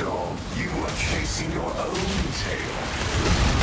dog. You are chasing your own tail.